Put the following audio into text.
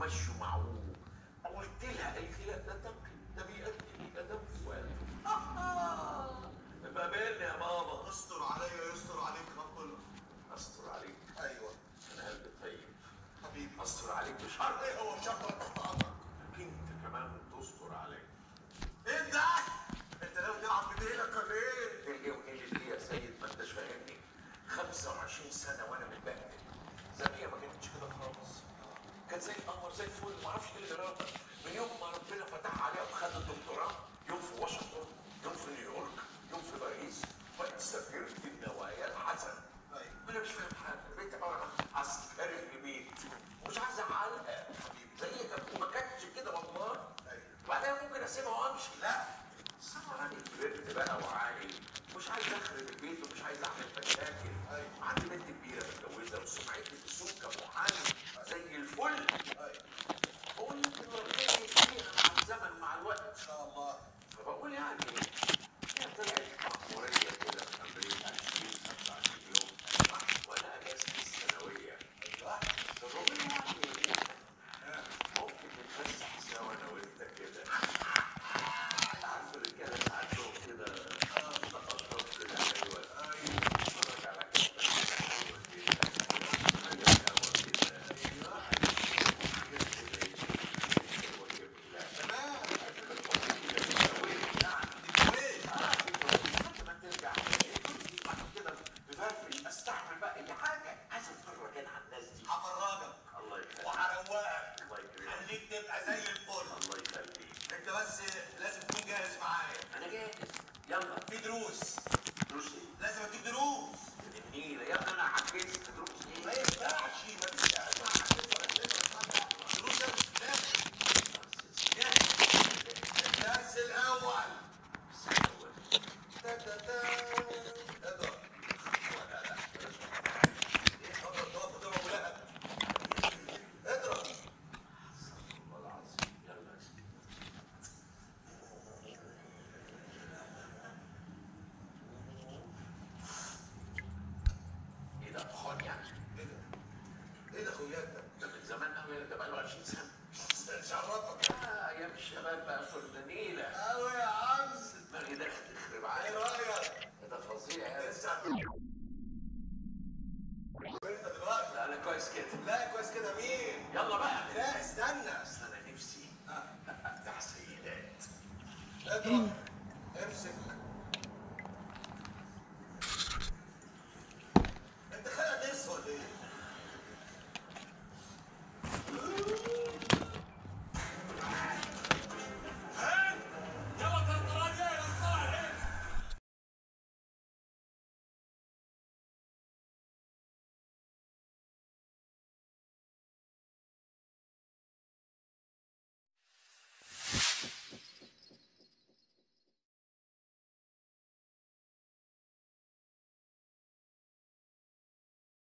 وتمشوا معه؟ قلت لها قالت لي لا ده تقي ده بيأدي وادب في بقابلني يا بابا. استر عليا يستر عليك ربنا أستر عليك. أيوه. أنا قلبي طيب؟ حبيبي. أستر عليك مش عارف إيه هو؟ مش عارف أنت كمان تستر عليك. إيه ده؟ كان زي القمر زي الفل. ما أعرفش إيه الاراده من يوم ما ربنا فتح عليهم خدوا الدكتوراه يوم في واشنطن يوم في نيويورك يوم في باريس. شرطك أيام الشباب بقى كنا نيله يا عم دماغي ده هتخرب عليا إيه رايك؟ ده فظيع يا وانت دلوقتي لا أنا كويس كده لا كويس كده مين؟ يلا بقى لا استنى اصل أنا نفسي تحصيلات